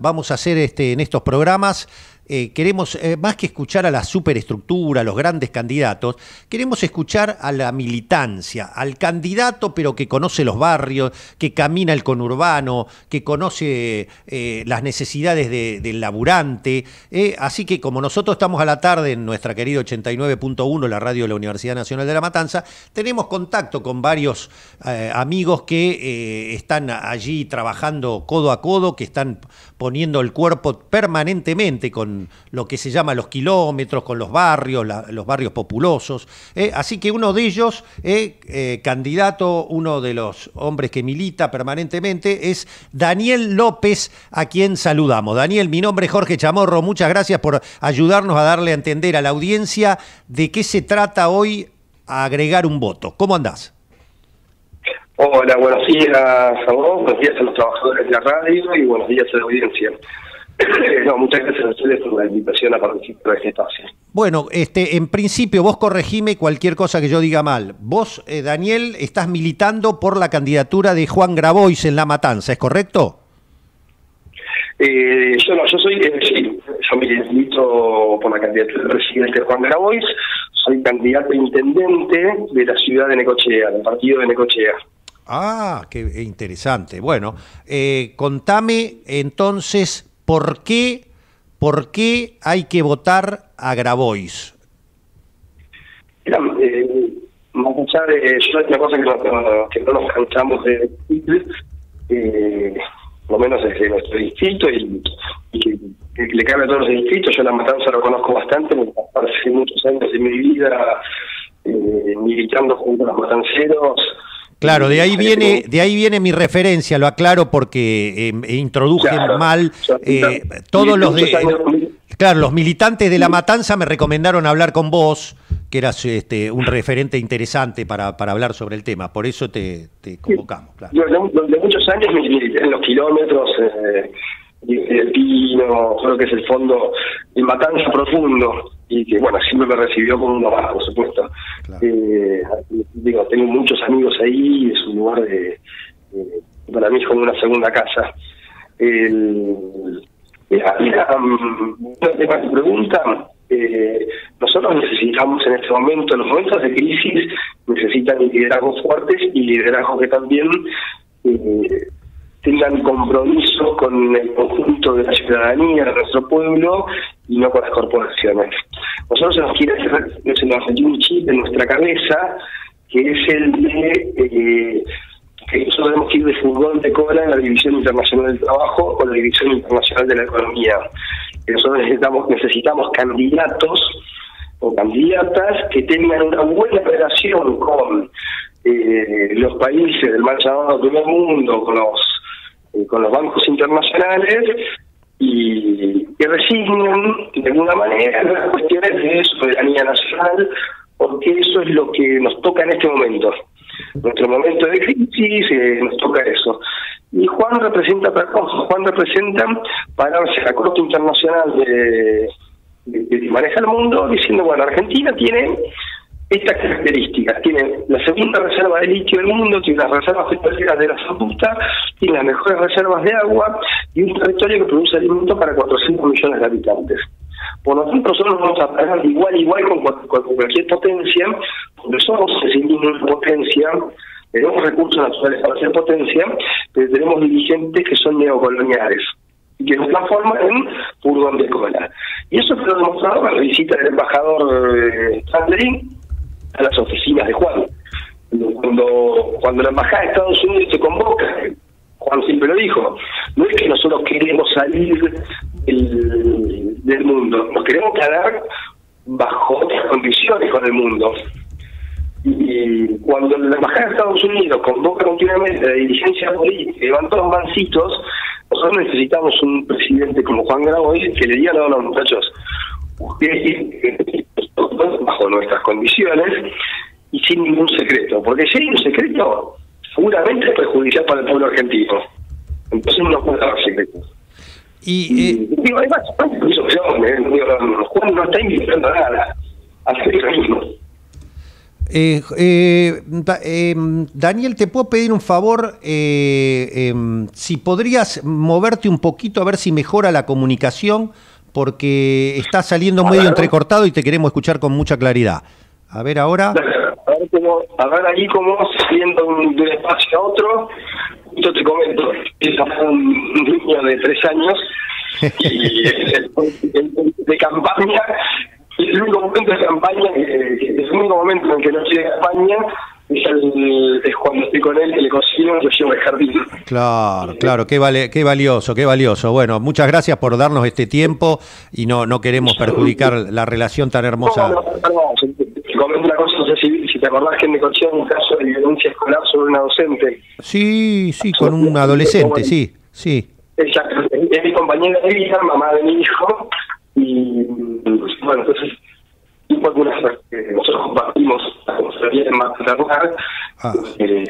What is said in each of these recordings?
vamos a hacer este, en estos programas eh, queremos, eh, más que escuchar a la superestructura, a los grandes candidatos, queremos escuchar a la militancia, al candidato pero que conoce los barrios, que camina el conurbano, que conoce eh, las necesidades del laburante. así que como nosotros estamos a la tarde en nuestra querida 89.1, la radio de la Universidad Nacional de La Matanza, tenemos contacto con varios amigos que están allí trabajando codo a codo, que están poniendo el cuerpo permanentemente con lo que se llama los kilómetros, con los barrios, los barrios populosos. ¿eh? así que uno de ellos, eh, eh, candidato, uno de los hombres que milita permanentemente, es Daniel López, a quien saludamos. Daniel, mi nombre es Jorge Chamorro, muchas gracias por ayudarnos a darle a entender a la audiencia de qué se trata hoy agregar un voto. ¿Cómo andás? Hola, buenos días a vos, buenos días a los trabajadores de la radio y buenos días a la audiencia. no, muchas gracias a ustedes por la invitación a participar de este espacio. Bueno, este, en principio vos corregime cualquier cosa que yo diga mal. Vos, eh, Daniel, estás militando por la candidatura de Juan Grabois en La Matanza, ¿es correcto? Eh, yo no, yo soy, eh, sí, yo milito por la candidatura del presidente Juan Grabois, soy candidato a intendente de la ciudad de Necochea, del partido de Necochea. Ah, qué interesante. Bueno, contame entonces ¿Por qué, por qué hay que votar a Grabois? Mira, eh, más allá yo una cosa que no, que no nos cansamos de decir, eh, por lo menos desde nuestro distrito y, que, le cabe a todos los distritos, yo la matanza lo conozco bastante, me pasé muchos años de mi vida eh, militando junto a los matanceros, Claro, de ahí viene, de ahí viene mi referencia, lo aclaro porque eh, introduje mal eh, todos los de, claro, los militantes de la matanza me recomendaron hablar con vos, que eras este, un referente interesante para, para hablar sobre el tema, por eso te, convocamos. Claro. Yo de, muchos años en los kilómetros, eh, el Pino, lo que es el fondo, el Matanza Profundo, y que bueno, siempre me recibió como uno más, por supuesto. Eh, digo, tengo muchos amigos ahí, es un lugar de, para mí es como una segunda casa. El, mira, tema de pregunta, eh, nosotros necesitamos en este momento, en los momentos de crisis, necesitan liderazgos fuertes y liderazgos que también eh, tengan compromiso con el conjunto de la ciudadanía, de nuestro pueblo y no con las corporaciones. Nosotros nos quiere hacer, un chip en nuestra cabeza que es el de eh, que nosotros tenemos que ir de furgón de cola en la División Internacional del Trabajo o la División Internacional de la Economía. nosotros necesitamos, necesitamos candidatos o candidatas que tengan una buena relación con eh, los países del mal llamado primer mundo, con los eh, con los bancos internacionales y que resignen de alguna manera las cuestiones de soberanía nacional, porque eso es lo que nos toca en este momento. Nuestro momento de crisis eh, nos toca eso. Y Juan representa para Juan representa pararse la Corte Internacional de, de, que maneja el mundo diciendo, bueno, Argentina tiene estas características. Tiene la segunda reserva de litio del mundo, tiene las reservas petroleras de la Zapusta, tiene las mejores reservas de agua y un territorio que produce alimentos para 400 millones de habitantes. Por lo tanto, nosotros vamos a pagar igual igual con, cualquier potencia, porque somos una potencia, tenemos recursos naturales para ser potencia, pero tenemos dirigentes que son neocoloniales y que nos transforman en furgón de cola. Y eso fue demostrado con la visita del embajador eh, a las oficinas de Juan. Cuando, cuando la Embajada de Estados Unidos se convoca, Juan siempre lo dijo, no es que nosotros queremos salir del, mundo, nos queremos quedar bajo otras condiciones con el mundo. Y cuando la Embajada de Estados Unidos convoca continuamente la dirigencia política y van todos mancitos, nosotros necesitamos un presidente como Juan Grabois que le diga a los muchachos, ustedes bajo nuestras condiciones y sin ningún secreto, porque si hay un secreto, seguramente es perjudicial para el pueblo argentino. Entonces no puede haber secretos. Y, eh... digo, además, Juan no está invitando a nada, hace lo mismo. Eh, eh, Daniel, ¿te puedo pedir un favor? Em, si podrías moverte un poquito a ver si mejora la comunicación, porque está saliendo medio entrecortado y te queremos escuchar con mucha claridad. A ver ahora. A ver, ahí como siguiendo de un espacio a otro, yo te comento, es un niño de tres años y de campaña es el único momento de campaña, es el único momento en que no estoy de campaña, es, cuando estoy con él, que le cocino, yo llevo el jardín. Claro, claro, qué, vale, qué valioso, qué valioso. Bueno, muchas gracias por darnos este tiempo y no, no queremos perjudicar la relación tan hermosa. No, no, no, comento una cosa, no sé si, si te acordás que me coché un caso de violencia escolar sobre una docente. Sí, sí, con un adolescente, sí, sí. Exacto, es mi compañera de vida, mamá de mi hijo, y bueno, entonces, y algunas que nosotros compartimos la en maternal, ah. eh,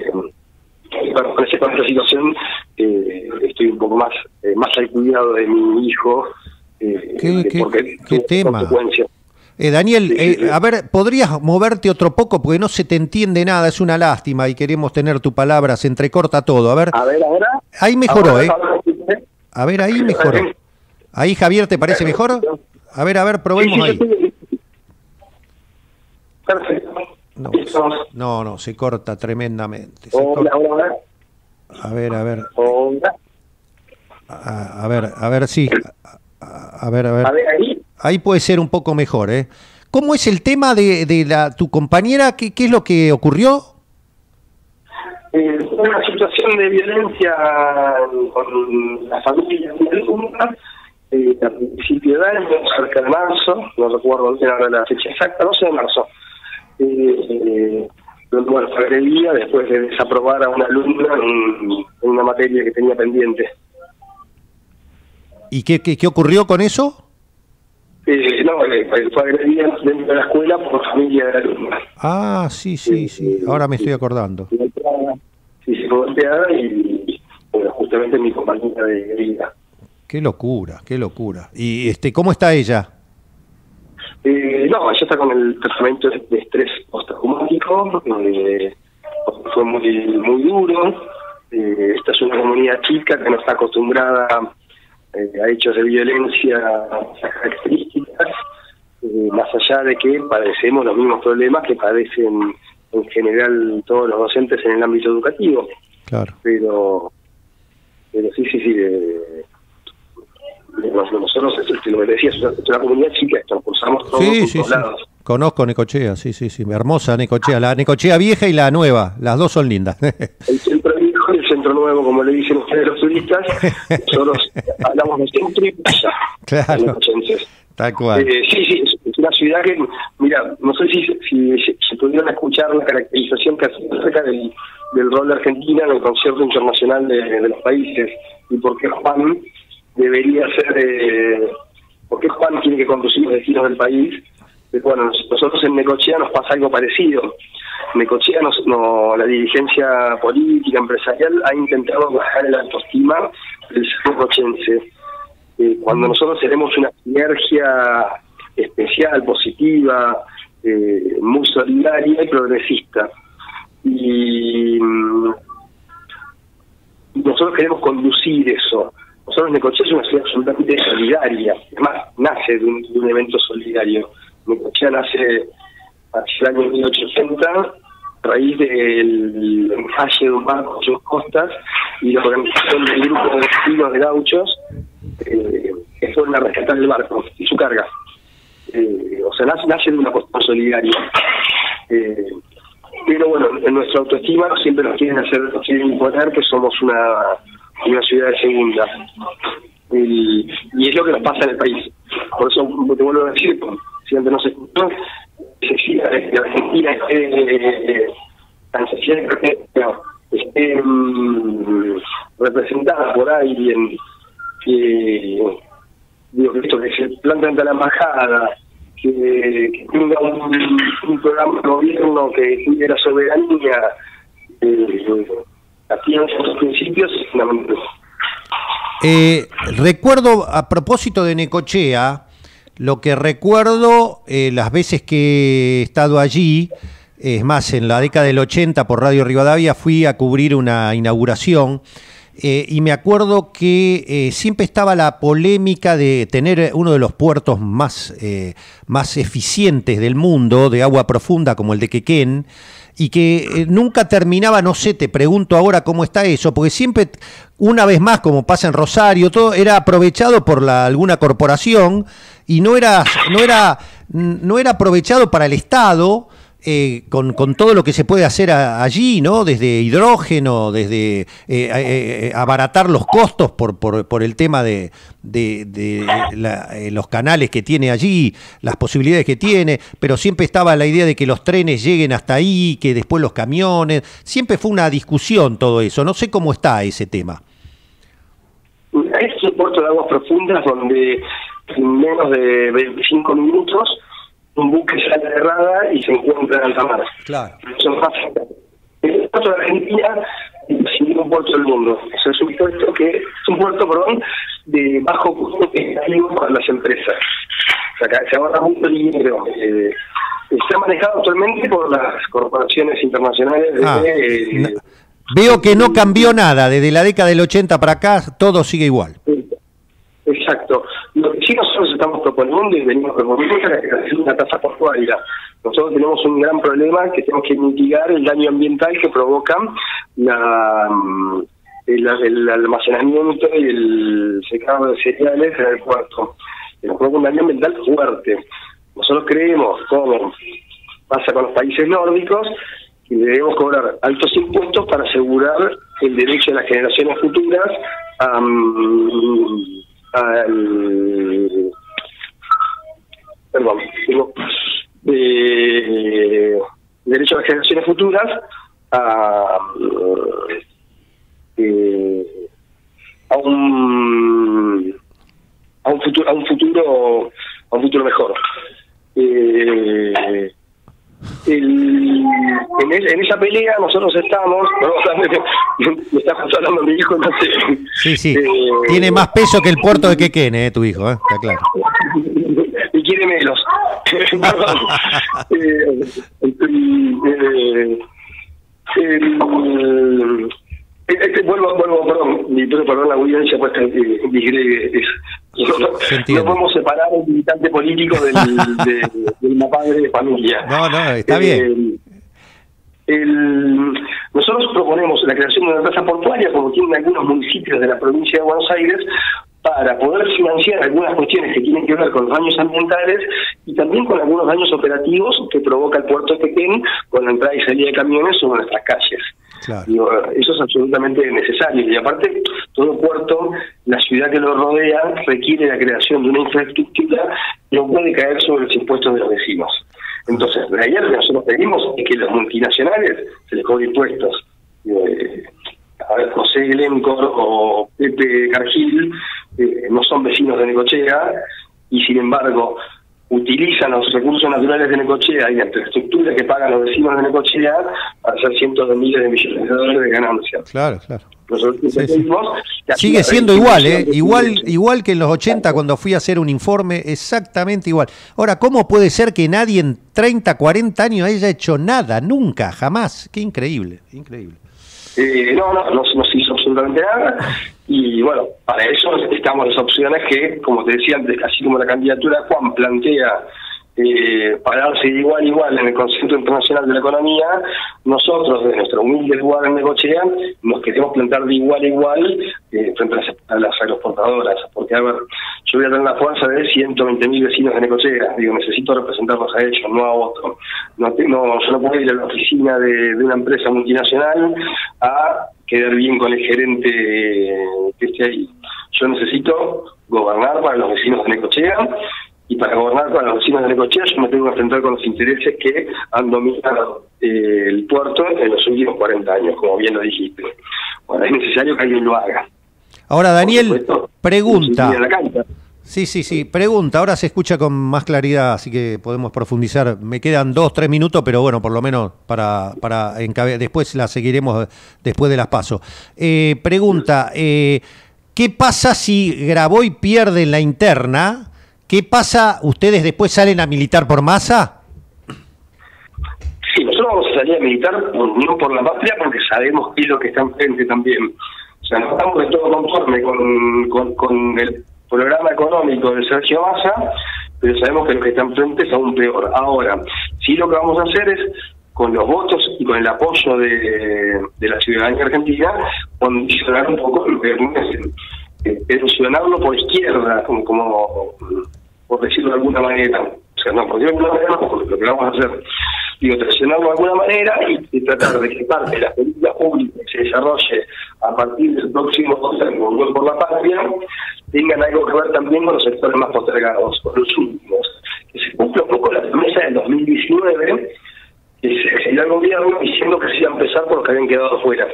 bueno, con, ese, con esa situación eh, estoy un poco más eh, más al cuidado de mi hijo. Eh, ¿Qué, qué, qué tema? Eh, Daniel, eh, a ver, ¿podrías moverte otro poco? Porque no se te entiende nada, es una lástima y queremos tener tu palabra, se entrecorta todo. A ver, a ver ahora. Ahí mejoró, ¿eh? A ver, ahí mejoró. Ahí, Javier, ¿te parece mejor? A ver, a ver, probemos ahí. Perfecto. No, no, se corta tremendamente. A ver, a ver. A, ver, a ver, sí. A, ver, a ver. ahí. Ahí puede ser un poco mejor, ¿eh? ¿Cómo es el tema de, de la, tu compañera? ¿Qué, ¿Qué es lo que ocurrió? Eh, una situación de violencia con la familia de eh, a principio de año, cerca de marzo, no recuerdo bien la fecha exacta, 12 de marzo. Eh, bueno, fue agredida después de desaprobar a una alumna en, una materia que tenía pendiente. ¿Y qué, qué, ocurrió con eso? Eh, no, eh, fue agredida dentro de la escuela por familia de la alumna. Ah, sí, sí, sí, ahora me estoy acordando. Sí, se fue golpeada y, bueno, justamente mi compañera de vida. Qué locura, qué locura. ¿Y este cómo está ella? Eh, no, ella está con el tratamiento de estrés postraumático, eh, fue muy, muy duro. Eh, esta es una comunidad chica que no está acostumbrada eh, a hechos de violencia características, más allá de que padecemos los mismos problemas que padecen en general todos los docentes en el ámbito educativo. Claro. Pero, pero sí, sí, sí nosotros, lo que decías, es una comunidad chica, esto, cursamos todos sí, sí, lados. Conozco Necochea, sí, sí, sí, hermosa Necochea, la Necochea vieja y la nueva, las dos son lindas. el centro viejo y el centro nuevo, como le dicen ustedes los turistas, nosotros hablamos de centro y playa. Claro, tal cual. Eh, sí, sí, es una ciudad que, mira, no sé si, si, si pudieron escuchar la caracterización que hace acerca del, del rol de Argentina en el concierto internacional de, de los países y por qué Juan debería ser, eh, porque Juan tiene que conducir los destinos del país. bueno, nosotros en Necochea nos pasa algo parecido. Necochea, no, la dirigencia política, empresarial, ha intentado bajar el autoestima del ser Eh, cuando nosotros tenemos una sinergia especial, positiva, eh, muy solidaria y progresista. Y mm, nosotros queremos conducir eso. Nosotros Necochea es una ciudad absolutamente solidaria, es más, nace de un, evento solidario. Necochea nace hacia el año 1880 a raíz del encalle de un barco sus costas y la organización del grupo de vecinos de gauchos eh, que fueron a rescatar el barco y su carga. Eh, o sea, nace, de una cuestión solidaria. Eh, pero bueno, en nuestra autoestima siempre nos quieren hacer, nos quieren imponer que somos una una ciudad de segunda. Y, y, es lo que nos pasa en el país. Por eso te vuelvo a decir, si antes no se escuchó, que Argentina esté tan que esté um, representada por alguien que, digo, que esto que se planta ante la embajada, que, tenga un, un, programa de gobierno que cuide la soberanía, eh, principios eh, recuerdo, a propósito de Necochea, lo que recuerdo eh, las veces que he estado allí, Es más, en la década del 80 por Radio Rivadavia fui a cubrir una inauguración eh, y me acuerdo que eh, siempre estaba la polémica de tener uno de los puertos más, eh, más eficientes del mundo, de agua profunda, como el de Quequén, y que nunca terminaba, no sé, te pregunto ahora cómo está eso, porque siempre, una vez más, como pasa en Rosario, todo era aprovechado por la, alguna corporación y no era, no era, no era aprovechado para el Estado eh, con, con, todo lo que se puede hacer allí, ¿no? Desde hidrógeno, desde eh, eh, abaratar los costos por, por, por el tema de, de, los canales que tiene allí, las posibilidades que tiene, pero siempre estaba la idea de que los trenes lleguen hasta ahí, que después los camiones, siempre fue una discusión todo eso, no sé cómo está ese tema. Es un puerto de aguas profundas donde en menos de 25 minutos un buque sale de Rada y se encuentra en alta mar. Claro. Son más el puerto de Argentina es un puerto del mundo. es un puerto que es un puerto, perdón, de bajo costo para las empresas. O sea, se ahorra mucho dinero. Eh, está manejado actualmente por las corporaciones internacionales. Ah, eh, veo que no cambió nada. Desde la década del 80 para acá, todo sigue igual. Exacto. Lo que sí nosotros estamos proponiendo y venimos proponiendo es una tasa portuaria. Nosotros tenemos un gran problema que tenemos que mitigar el daño ambiental que provoca la, mm, el, almacenamiento y el secado de cereales en el puerto. Nos provoca un daño ambiental fuerte. Nosotros creemos, como pasa con los países nórdicos, que debemos cobrar altos impuestos para asegurar el derecho de las generaciones futuras a, mm, al perdón, eh, derecho a las generaciones futuras a, eh, a un a un futuro a un futuro a un futuro mejor el, en, esa pelea nosotros estamos, me está hablando mi hijo, no sé. Sí, sí, eh, tiene más peso que el puerto de Quequene, eh, tu hijo, ¿eh? está claro. y quiere menos. eh, este, vuelvo, vuelvo, perdón, mi perdón la audiencia, pues eh, no, no, podemos separar el militante político del, de, del padre de familia. No, no, está bien. Eh, el, nosotros proponemos la creación de una tasa portuaria, como tienen algunos municipios de la provincia de Buenos Aires, para poder financiar algunas cuestiones que tienen que ver con los daños ambientales y también con algunos daños operativos que provoca el puerto de Pequén con la entrada y salida de camiones sobre nuestras calles eso es absolutamente necesario. Y aparte, todo puerto, la ciudad que lo rodea, requiere la creación de una infraestructura que no puede caer sobre los impuestos de los vecinos. Entonces, de ayer lo que nosotros pedimos es que los multinacionales se les cobren impuestos. Eh, a ver, José Glencore o Pepe Cargil eh, no son vecinos de Necochea y sin embargo utilizan los recursos naturales de Necochea y la infraestructura que pagan los vecinos de Necochea para hacer cientos de miles de millones de dólares de ganancias. Claro, claro. Sigue siendo igual, ¿eh? igual, igual que en los 80 cuando fui a hacer un informe, exactamente igual. Ahora, ¿cómo puede ser que nadie en 30, 40 años haya hecho nada? Nunca, jamás. Qué increíble, increíble. Eh, no, no, no, no se hizo absolutamente nada. Y bueno, para eso necesitamos las opciones que, como te decía antes, así como la candidatura Juan plantea eh, pararse de igual a igual en el Consejo Internacional de la Economía, nosotros, desde nuestro humilde lugar en Necochea, nos queremos plantar de igual a igual eh, frente a las, aeroportadoras. Porque, a ver, yo voy a tener la fuerza de 120.000 vecinos de Necochea. Digo, necesito representarlos a ellos, no a otro. No, no, yo no puedo ir a la oficina de, de una empresa multinacional a quedar bien con el gerente que esté ahí. Yo necesito gobernar para los vecinos de Necochea y para gobernar para los vecinos de Necochea yo me tengo que enfrentar con los intereses que han dominado eh, el puerto en los últimos 40 años, como bien lo dijiste. Bueno, es necesario que alguien lo haga. Ahora, Daniel, pregunta. Sí, sí, sí. Pregunta, ahora se escucha con más claridad, así que podemos profundizar. Me quedan dos, tres minutos, pero bueno, por lo menos para, para después la seguiremos después de las pasos. Eh, pregunta, eh, ¿qué pasa si Graboy pierde en la interna? ¿Qué pasa? ¿Ustedes después salen a militar por masa? Sí, nosotros vamos a salir a militar no por la patria porque sabemos que es lo que está enfrente también. O sea, no estamos de todo conforme con, el programa económico de Sergio Massa, pero sabemos que lo que está enfrente es aún peor. Ahora, sí lo que vamos a hacer es con los votos y con el apoyo de, la ciudadanía argentina, condicionar un poco el gobierno, erosionarlo por izquierda, como, como, por decirlo de alguna manera. O sea, no, por decirlo lo que vamos a hacer, digo, presionarlo de alguna manera y, tratar de que parte de la política pública se desarrolle a partir del próximo gobierno por la patria tengan algo que ver también con los sectores más postergados, con los últimos. Que se cumpla un poco la promesa del 2019 se el gobierno diciendo que se iba a empezar por los que habían quedado fuera.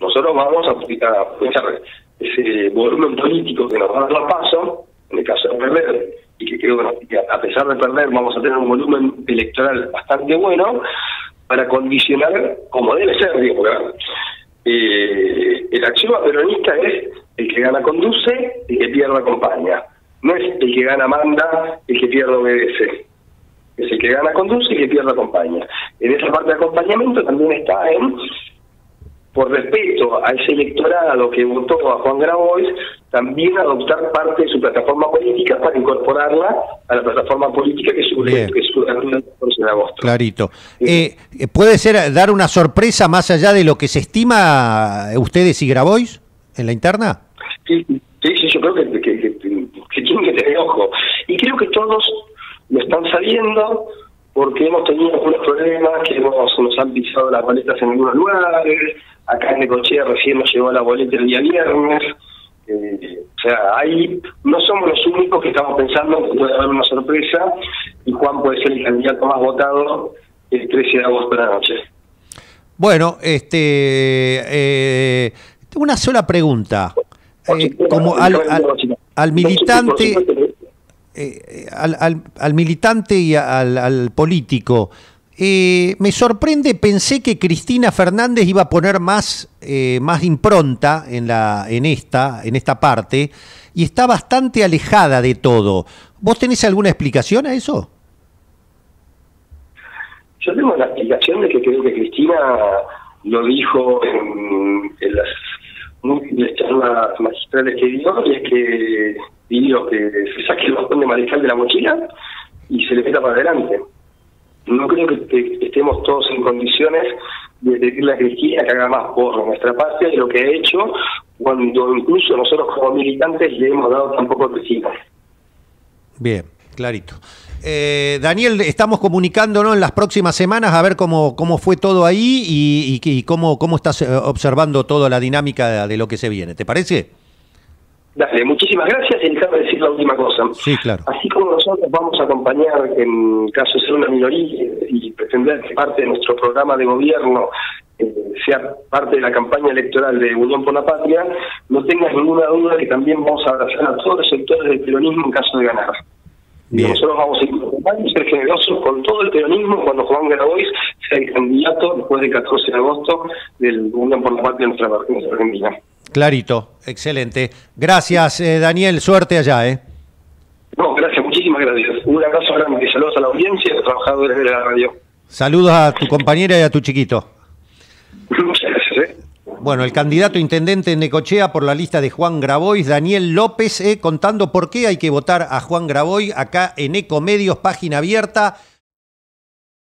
nosotros vamos a pensar ese volumen político que nos va a dar la paso, en el caso de perder, y que creo que a pesar de perder vamos a tener un volumen electoral bastante bueno, para condicionar como debe ser, digo, eh, el axioma peronista es el que gana conduce, el que pierde acompaña. No es el que gana manda, el que pierde obedece es el que gana conduce y el que pierde acompaña. En esa parte de acompañamiento también está en, por respeto a ese electorado que votó a Juan Grabois, también adoptar parte de su plataforma política para incorporarla a la plataforma política que su que su el 14 de agosto. Clarito. Eh, ¿Puede ser dar una sorpresa más allá de lo que se estima ustedes y Grabois en la interna? Sí, sí, yo creo que, que, que, que tienen que tener ojo. Y creo que todos lo están sabiendo porque hemos tenido algunos problemas que hemos, nos han pisado las boletas en algunos lugares, acá en Necochea recién nos llegó la boleta el día viernes, eh, o sea, ahí no somos los únicos que estamos pensando que puede haber una sorpresa y Juan puede ser el candidato más votado el 13 de agosto de la noche. Bueno, este, eh, una sola pregunta. Eh, como al, al militante eh, al, al, militante y al, político. Eh, me sorprende, pensé que Cristina Fernández iba a poner más, eh, más impronta en, la, en, esta, en esta parte y está bastante alejada de todo. ¿Vos tenés alguna explicación a eso? Yo tengo la explicación de que creo que Cristina lo dijo en, en las múltiples charlas magistrales que dio, y es que que se saque el botón de mariscal de la mochila y se le meta para adelante. No creo que, estemos todos en condiciones de decirle a Cristina que haga más por nuestra parte de lo que ha hecho, cuando incluso nosotros como militantes le hemos dado tan poco Cristina. Bien, clarito. Eh, Daniel, estamos comunicándonos en las próximas semanas a ver cómo, cómo fue todo ahí y, y cómo, cómo estás eh, observando toda la dinámica de lo que se viene. ¿Te parece? Dale, muchísimas gracias y déjame decir la última cosa. Sí, claro. Así como nosotros vamos a acompañar, en caso de ser una minoría y pretender que parte de nuestro programa de gobierno eh, sea parte de la campaña electoral de Unión por la Patria, no tengas ninguna duda que también vamos a abrazar a todos los sectores del peronismo en caso de ganar. Y nosotros vamos a ir y ser generosos con todo el peronismo cuando Juan Grabois sea el candidato después del 14 de agosto del Unión por la Patria en nuestra, nuestra Argentina. Clarito, excelente. Gracias, eh, Daniel, suerte allá, ¿eh? No, gracias, muchísimas gracias. Un abrazo grande, saludos a la audiencia y a los trabajadores de la radio. Saludos a tu compañera y a tu chiquito. Muchas gracias, ¿eh? Bueno, el candidato intendente en Necochea por la lista de Juan Grabois, Daniel López, eh, contando por qué hay que votar a Juan Grabois acá en Ecomedios, página abierta.